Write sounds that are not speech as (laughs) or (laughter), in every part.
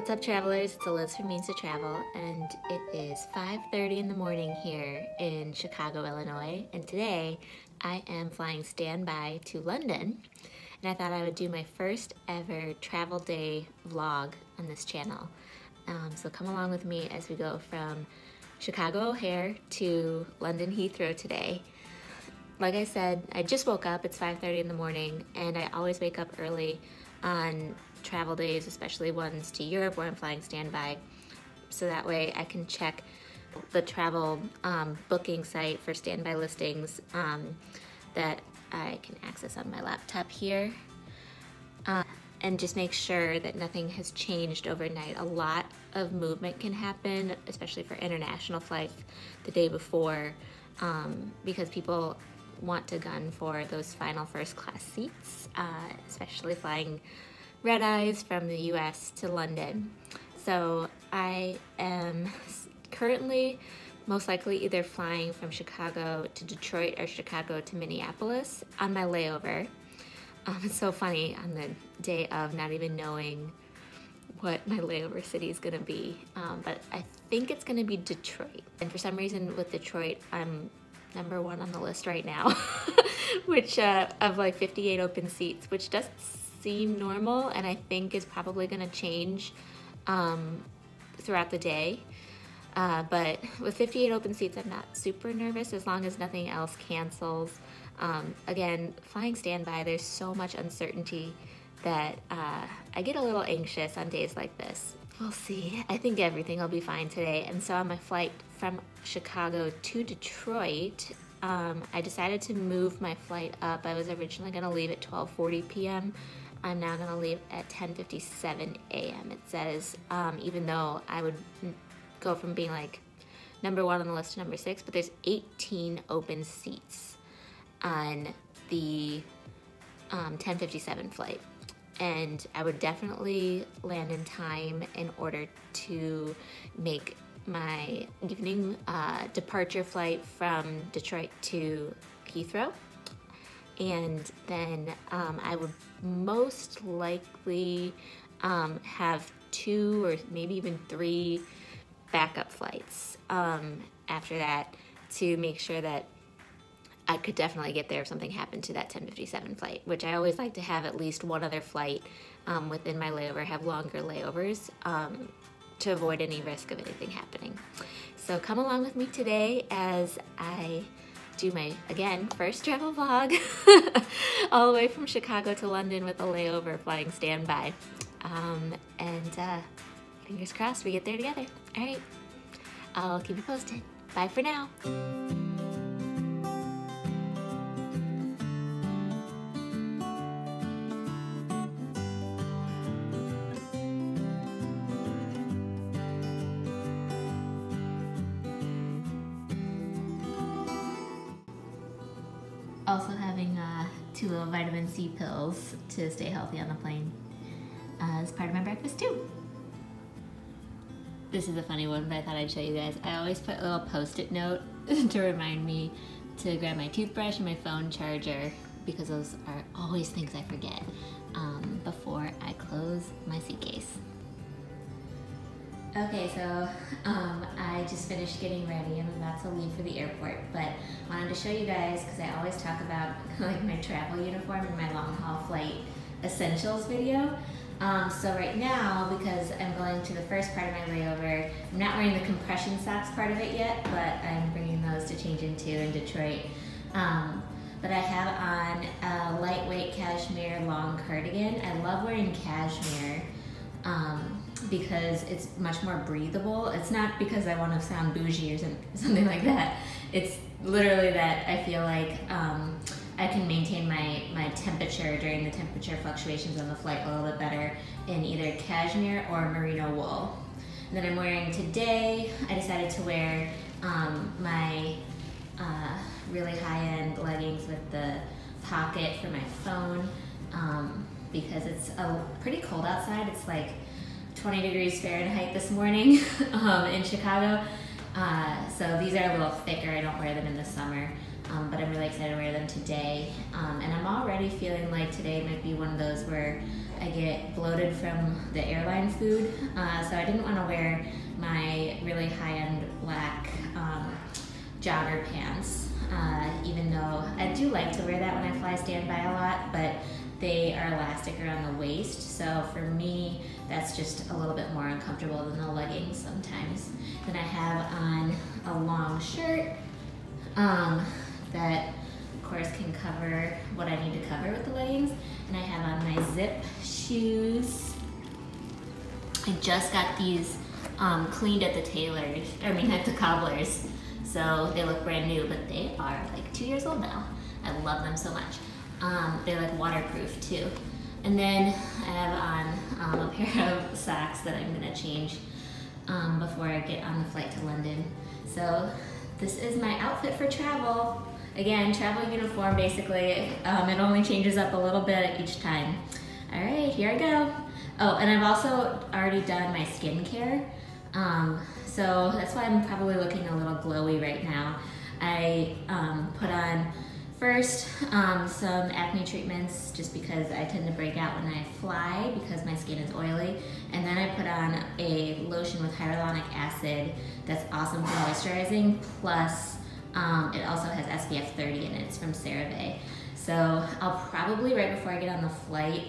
What's up travelers? It's Liz from Means to Travel and it is 5.30 in the morning here in Chicago, Illinois and today I am flying standby to London and I thought I would do my first ever travel day vlog on this channel. Um, so come along with me as we go from Chicago O'Hare to London Heathrow today. Like I said, I just woke up, it's 5.30 in the morning and I always wake up early on travel days, especially ones to Europe where I'm flying standby. So that way I can check the travel um, booking site for standby listings um, that I can access on my laptop here. Uh, and just make sure that nothing has changed overnight. A lot of movement can happen, especially for international flights the day before, um, because people want to gun for those final first class seats, uh, especially flying red eyes from the US to London. So I am currently most likely either flying from Chicago to Detroit or Chicago to Minneapolis on my layover. Um, it's so funny on the day of not even knowing what my layover city is gonna be, um, but I think it's gonna be Detroit. And for some reason with Detroit, I'm number one on the list right now, (laughs) which uh, of like 58 open seats, which does seem normal and I think is probably gonna change um, throughout the day. Uh, but with 58 open seats, I'm not super nervous as long as nothing else cancels. Um, again, flying standby, there's so much uncertainty that uh, I get a little anxious on days like this. We'll see. I think everything will be fine today. And so on my flight from Chicago to Detroit, um, I decided to move my flight up. I was originally going to leave at 12:40 p.m. I'm now gonna leave at 10.57 a.m. It says, um, even though I would go from being like number one on the list to number six, but there's 18 open seats on the um, 10.57 flight. And I would definitely land in time in order to make my evening uh, departure flight from Detroit to Heathrow and then um, I would most likely um, have two or maybe even three backup flights um, after that to make sure that I could definitely get there if something happened to that 1057 flight, which I always like to have at least one other flight um, within my layover, have longer layovers um, to avoid any risk of anything happening. So come along with me today as I do my, again, first travel vlog (laughs) all the way from Chicago to London with a layover flying standby. Um, and uh, fingers crossed we get there together. All right, I'll keep you posted. Bye for now. Also having uh, two little vitamin C pills to stay healthy on the plane uh, as part of my breakfast too. This is a funny one, but I thought I'd show you guys. I always put a little post-it note (laughs) to remind me to grab my toothbrush and my phone charger because those are always things I forget um, before I close my suitcase. Okay, so um, I just finished getting ready. I'm about to leave for the airport, but wanted to show you guys because I always talk about (laughs) like my travel uniform and my long haul flight essentials video. Um, so right now, because I'm going to the first part of my layover, I'm not wearing the compression socks part of it yet, but I'm bringing those to change into in Detroit. Um, but I have on a lightweight cashmere long cardigan. I love wearing cashmere. Um, because it's much more breathable. It's not because I want to sound bougie or (laughs) something like that. It's literally that I feel like um, I can maintain my, my temperature during the temperature fluctuations on the flight a little bit better in either cashmere or merino wool. And then I'm wearing today, I decided to wear um, my uh, really high-end leggings with the pocket for my phone um, because it's a pretty cold outside. It's like 20 degrees Fahrenheit this morning (laughs) um, in Chicago. Uh, so these are a little thicker. I don't wear them in the summer. um, but I'm really excited to wear them today. Um, and I'm already feeling like today might be one of those where I get bloated from the airline food, uh, so I didn't want to wear my really high-end black um, jogger pants, uh, even though I do like to wear that when I fly standby a lot, but they are elastic around the waist, so for me, that's just a little bit more uncomfortable than the leggings sometimes. Then I have on a long shirt um, that, of course, can cover what I need to cover with the leggings. And I have on my zip shoes. I just got these um, cleaned at the tailors, I mean at the cobblers. So they look brand new, but they are like two years old now. I love them so much. Um, they're like waterproof too. And then I have on um, a pair of socks that I'm gonna change um, before I get on the flight to London. So this is my outfit for travel. Again, travel uniform basically. Um, it only changes up a little bit each time. All right, here I go. Oh, and I've also already done my skincare. Um, so that's why I'm probably looking a little glowy right now. I um, put on first um, some acne treatments just because I tend to break out when I fly because my skin is oily. And then I put on a lotion with hyaluronic acid that's awesome for moisturizing. Plus, um, it also has SPF 30 in it. It's from CeraVe. So I'll probably, right before I get on the flight,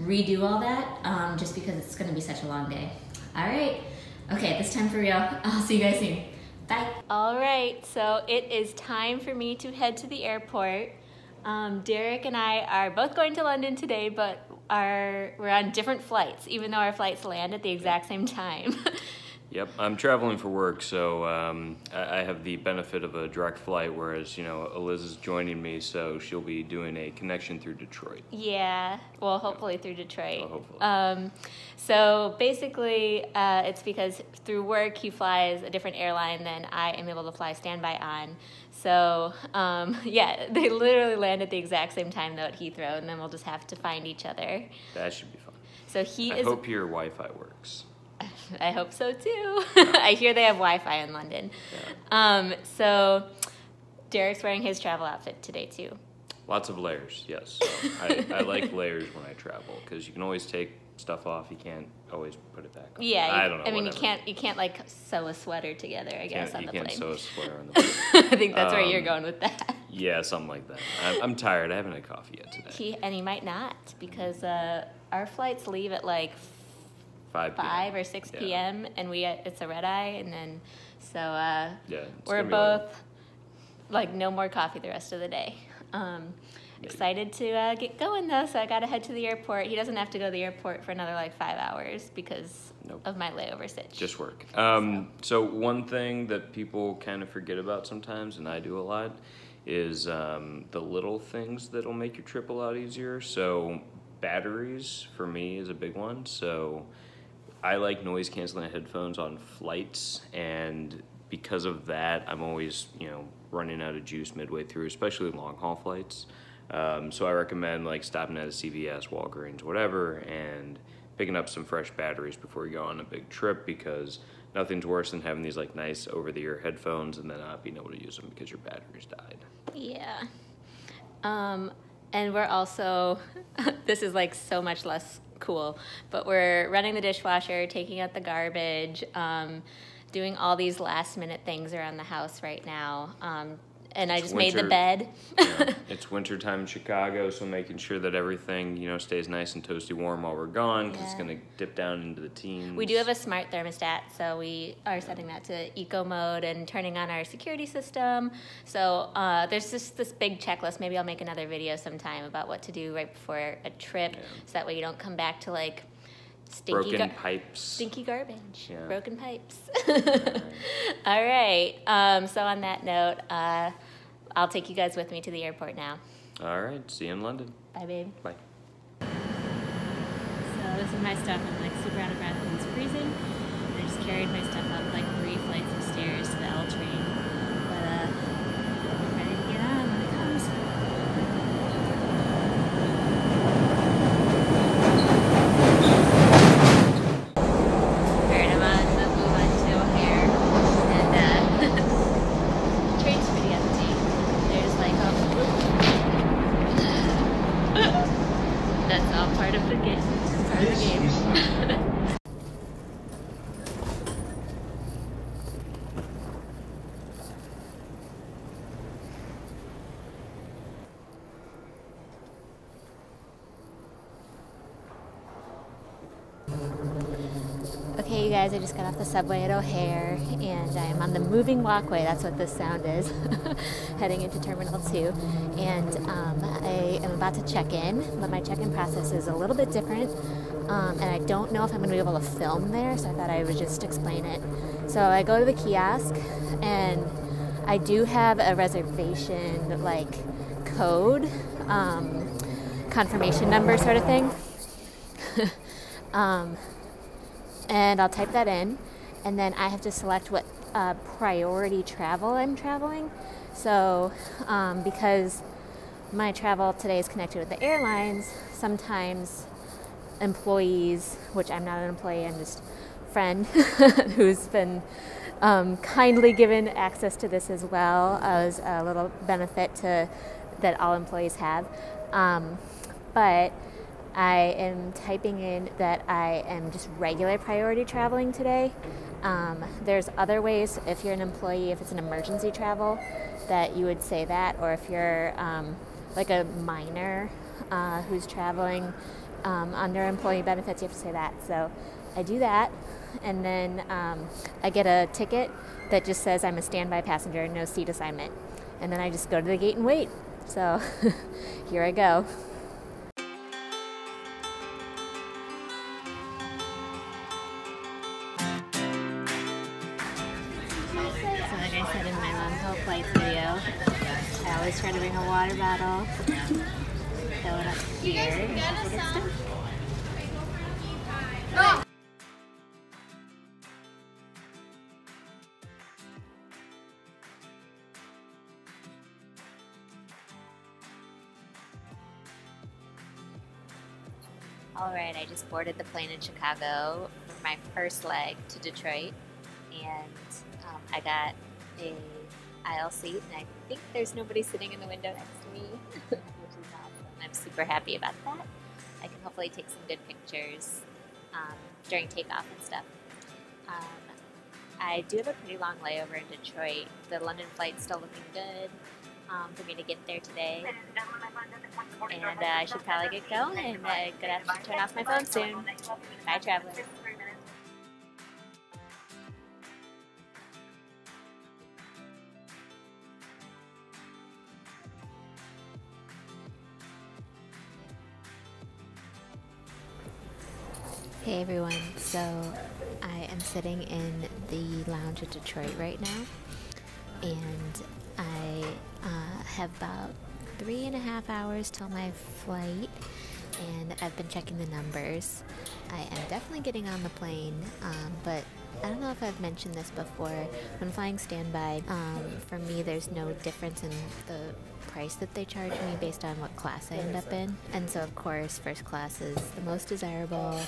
redo all that um, just because it's gonna be such a long day. All right. Okay, this time for real. I'll see you guys soon. Bye. All right, so it is time for me to head to the airport. Um, Derek and I are both going to London today, but are we're on different flights, even though our flights land at the exact same time. (laughs) Yep, I'm traveling for work, so um, I, I have the benefit of a direct flight, whereas you know Eliz is joining me, so she'll be doing a connection through Detroit. Yeah, well, hopefully through Detroit. Well, hopefully. Um, so basically, uh, it's because through work he flies a different airline than I am able to fly standby on. So um, (laughs) yeah, they literally land at the exact same time though at Heathrow, and then we'll just have to find each other. That should be fun. So he I is. hope your Wi-Fi works. I hope so too. (laughs) I hear they have Wi-Fi in London. Um, so Derek's wearing his travel outfit today too. Lots of layers, yes. So I, (laughs) I like layers when I travel because you can always take stuff off. You can't always put it back on. Yeah, I don't know. I mean, whatever. you can't you can't like sew a sweater together. I guess Can't- on you the can't plane. sew a square on the (laughs) plane. I think that's where you're Um, going with that. yeah, something like that. I'm, I'm tired. I haven't had coffee yet today. He and he might not because uh, our flights leave at like Five. p.m. five or six Yeah. p.m. and we it's a red eye and then so uh, Yeah, we're both like no more coffee the rest of the day. Um, excited to uh, get going though, so I got to head to the airport. He doesn't have to go to the airport for another like five hours because Nope. of my layover sitch. Just work. Um, so one thing that people kind of forget about sometimes, and I do a lot, is um, the little things that'll make your trip a lot easier. So batteries for me is a big one. So I like noise canceling headphones on flights, and because of that, I'm always you know running out of juice midway through, especially long haul flights. Um, so I recommend like stopping at a CVS, Walgreens, whatever, and picking up some fresh batteries before you go on a big trip because nothing's worse than having these like nice over the ear headphones and then not being able to use them because your batteries died. Yeah. Um, and we're also, (laughs) this is like so much less cool, but we're running the dishwasher, taking out the garbage, um, doing all these last minute things around the house right now. Um, and I It's just made the bed. Know, (laughs) it's wintertime in Chicago, so making sure that everything you know stays nice and toasty warm while we're gone because it's gonna dip down into the teens. We do have a smart thermostat, so we are setting that to eco mode and turning on our security system. So uh, there's just this big checklist. Maybe I'll make another video sometime about what to do right before a trip, Yeah. so that way you don't come back to like stinky broken gar- pipes. stinky garbage, Yeah. broken pipes. (laughs) All right. Um, so on that note, uh, I'll take you guys with me to the airport now. All right, see you in London. Bye, babe. Bye. So this is my stuff. I'm like super out of breath and it's freezing. I just carried my stuff up like three flights of stairs to the L train. But uh, I'm ready to get on when it comes. Alright, I'm on the move on to O'Hare. And uh, the train's pretty empty. There's like That's all part of the game. Part of the game. Okay, you guys, I just got off the subway at O'Hare and I am on the moving walkway. That's what this sound is, (laughs) heading into Terminal 2. And um, I am about to check in, but my check in process is a little bit different. Um, and I don't know if I'm going to be able to film there, so I thought I would just explain it. So I go to the kiosk and I do have a reservation like code, um, confirmation number sort of thing. (laughs) and I'll type that in, and then I have to select what uh, priority travel I'm traveling. So, um, because my travel today is connected with the airlines, sometimes employees, which I'm not an employee, I'm just a friend (laughs) who's been um, kindly given access to this as well as a little benefit to that all employees have. Um, but I am typing in that I am just regular priority traveling today. Um, there's other ways, if you're an employee, if it's an emergency travel, that you would say that, or if you're um, like a minor uh, who's traveling um, under employee benefits, you have to say that. So I do that, and then um, I get a ticket that just says I'm a standby passenger, no seat assignment. And then I just go to the gate and wait. So (laughs) here I go. So like I said in my long haul flights video, I always try to bring a water bottle, fill it up here I get. All right, I just boarded the plane in Chicago for my first leg to Detroit, and um, I got a aisle seat, and I think there's nobody sitting in the window next to me, (laughs) which is awesome. I'm super happy about that. I can hopefully take some good pictures um, during takeoff and stuff. Um, I do have a pretty long layover in Detroit. The London flight's still looking good um, for me to get there today. And uh, I should probably get going and uh, gonna have to turn off my phone soon. Bye, travelers. Hey everyone, so I am sitting in the lounge at Detroit right now, and I uh, have about three and a half hours till my flight, and I've been checking the numbers. I am definitely getting on the plane, um, but I don't know if I've mentioned this before. When flying standby, um, for me, there's no difference in the price that they charge me based on what class I end up in. And so, of course, first class is the most desirable,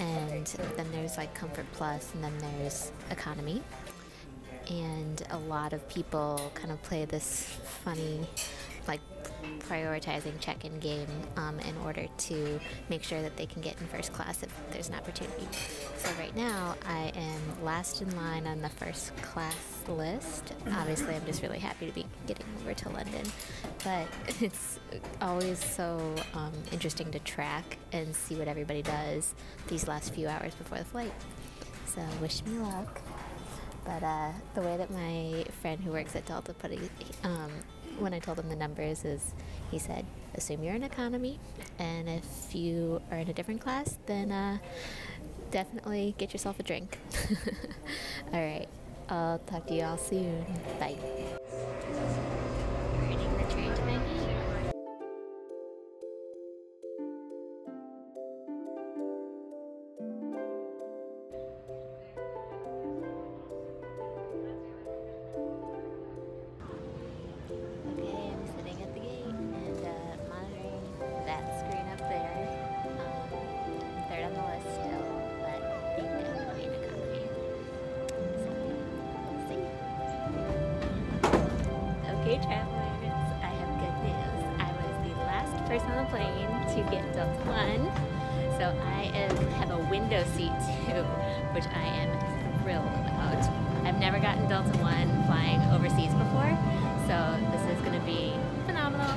and then there's like Comfort Plus, and then there's economy. And a lot of people kind of play this funny, like prioritizing check-in game um, in order to make sure that they can get in first class if there's an opportunity. So right now I am last in line on the first class list. Obviously I'm just really happy to be getting over to London, but (laughs) it's always so um, interesting to track and see what everybody does these last few hours before the flight. So wish me luck. But uh, the way that my friend who works at Delta put it, um, when I told him the numbers, is he said, assume you're in economy, and if you are in a different class, then uh, definitely get yourself a drink. (laughs) all right, I'll talk to you all soon. Bye. Plane to get Delta One. So I am, have a window seat too, which I am thrilled about. I've never gotten Delta One flying overseas before, so this is going to be phenomenal.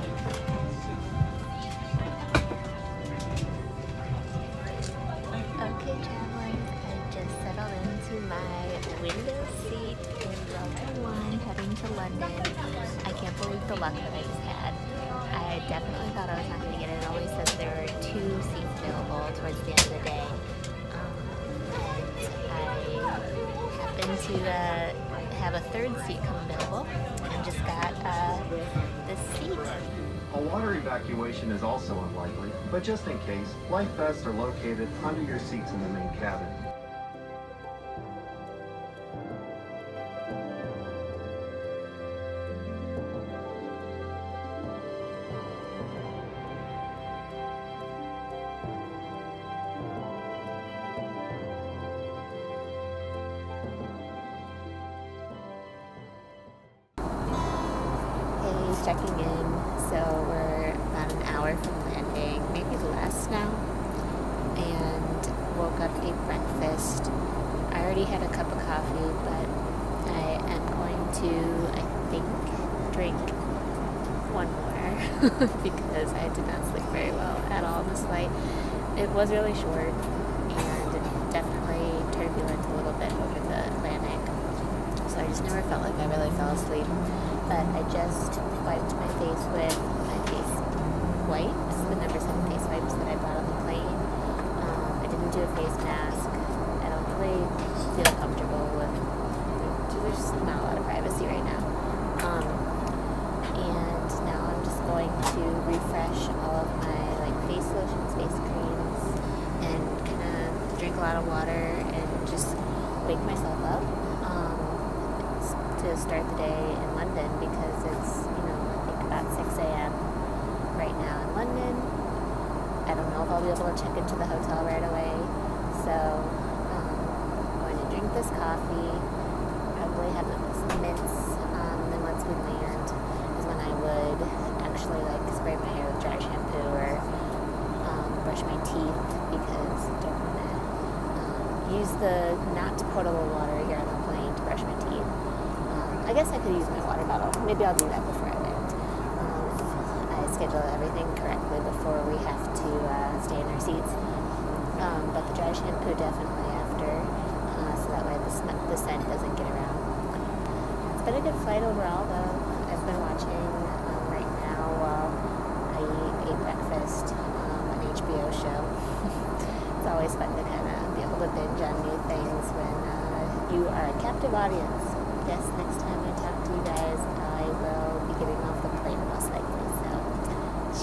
Okay, travelers, I just settled into my window seat in Delta One heading to London. Can't believe the luck that I just had. I definitely thought I was not going to get it. It always says there were two seats available towards the end of the day. Um, I happened to uh, have a third seat come available and just got uh, this seat. A water evacuation is also unlikely, but just in case, life vests are located under your seats in the main cabin. Checking in. So we're about an hour from landing, maybe less now. And woke up, ate breakfast. I already had a cup of coffee, but I am going to, I think, drink one more (laughs) because I did not sleep very well at all on this flight. It was really short and definitely turbulent a little bit over the Atlantic. So I just never felt like I really fell asleep. But I just wiped my face with my face wipes, the number seven face wipes that I brought on the plane. Um, I didn't do a face mask. I don't really feel comfortable with. There's just not a lot of privacy right now. Um, and now I'm just going to refresh all of my like face lotions, face creams, and kind of drink a lot of water and just wake myself up um, s- to start the day in London because it's you know I think about 6 a.m. right now in London. I don't know if I'll be able to check into the hotel right away, so um, I'm going to drink this coffee. Probably have some mints. Um, then once we land, is when I would actually like spray my hair with dry shampoo or um, brush my teeth because I don't want to um, use the not potable water here on the plane to brush my teeth. Um, I guess I could use my water bottle. Maybe I'll do that before schedule everything correctly before we have to uh, stay in our seats. Um, but the dry shampoo definitely after, uh, so that way the, sm- the scent doesn't get around. It's been a good flight overall, though. I've been watching um, right now while I ate breakfast um, an HBO show. (laughs) it's always fun to kind of be able to binge on new things when uh, you are a captive audience. Guess next time I talk to you guys, I will be getting off the plane most likely. So, cheerio.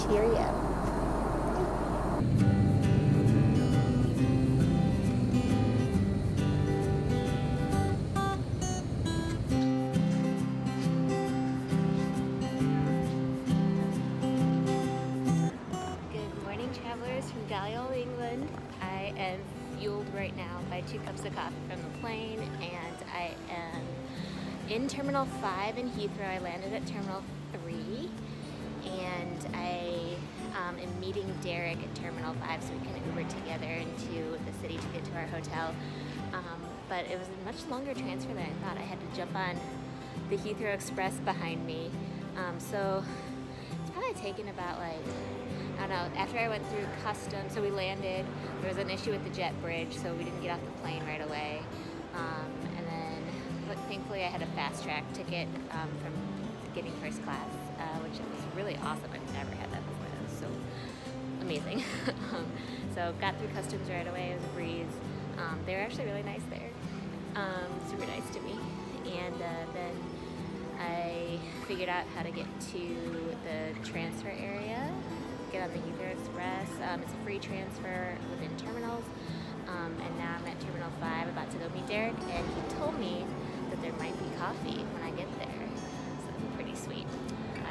Good morning, travelers from Balliol, England. I am fueled right now by two cups of coffee from the plane, and I am in Terminal 5 in Heathrow. I landed at Terminal am meeting Derek at Terminal 5 so we can Uber together into the city to get to our hotel. Um, but it was a much longer transfer than I thought. I had to jump on the Heathrow Express behind me. Um, so it's probably taken about like I don't know. After I went through customs, so we landed. There was an issue with the jet bridge, so we didn't get off the plane right away. Um, and then, thankfully, I had a fast track ticket um, from getting first class, uh, which was really awesome. I've never had amazing. (laughs) um, so got through customs right away. It was a breeze. Um, they were actually really nice there. Um, super nice to me. And uh, then I figured out how to get to the transfer area, get on the Heathrow Express. Um, it's a free transfer within terminals. Um, and now I'm at Terminal 5 about to go meet Derek, and he told me that there might be coffee when I get there. So pretty sweet.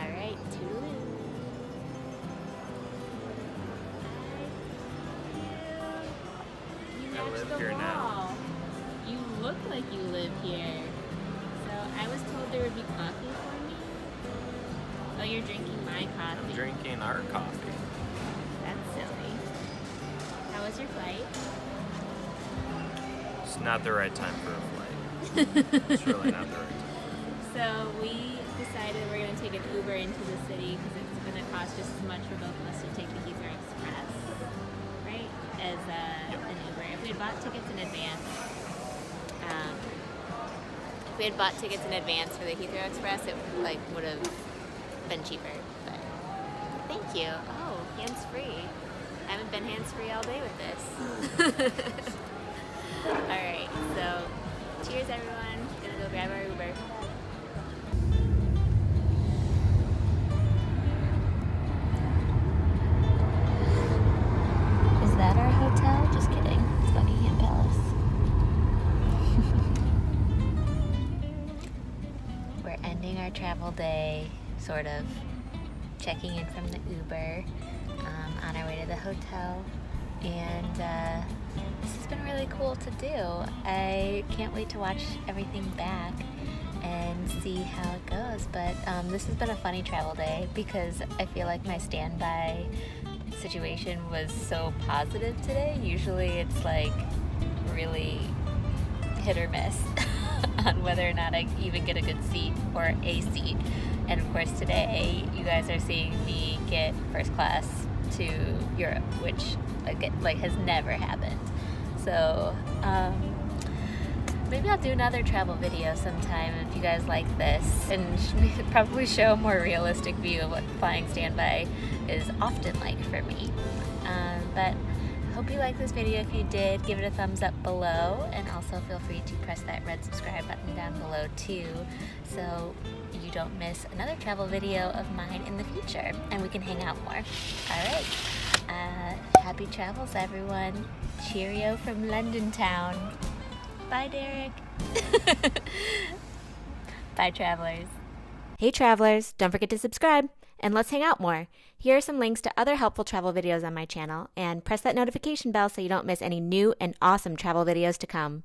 All right, toodaloo. live here wall. now. You look like you live here. So I was told there would be coffee for me. Oh, you're drinking my coffee. I'm drinking our coffee. That's silly. How was your flight? It's not the right time for a flight. it's really not the right time. (laughs) So we decided we're going to take an Uber into the city because it's going to cost just as much for both of us to take the Heathrow Express, right, as uh, bought tickets in advance, um, if we had bought tickets in advance for the Heathrow Express, it like would have been cheaper. But thank you. Oh, hands free. I haven't been hands free all day with this. (laughs) all right, so cheers, everyone. Gonna go grab our Uber. Sort of checking in from the Uber um, on our way to the hotel. And uh, this has been really cool to do. I can't wait to watch everything back and see how it goes. But um, this has been a funny travel day because I feel like my standby situation was so positive today. Usually it's like really hit or miss (laughs) on whether or not I even get a good seat or a seat. And of course, today you guys are seeing me get first class to Europe, which like, like has never happened. So um, maybe I'll do another travel video sometime if you guys like this, and (laughs) probably show a more realistic view of what flying standby is often like for me. Um, but I hope you liked this video. If you did, give it a thumbs up below, and also feel free to press that red subscribe button down below too, so you don't miss another travel video of mine in the future, and we can hang out more. All right. Uh, happy travels, everyone. Cheerio from London town. Bye, Derek. (laughs) Bye, travelers. Hey, travelers, don't forget to subscribe and let's hang out more. Here are some links to other helpful travel videos on my channel, and press that notification bell so you don't miss any new and awesome travel videos to come.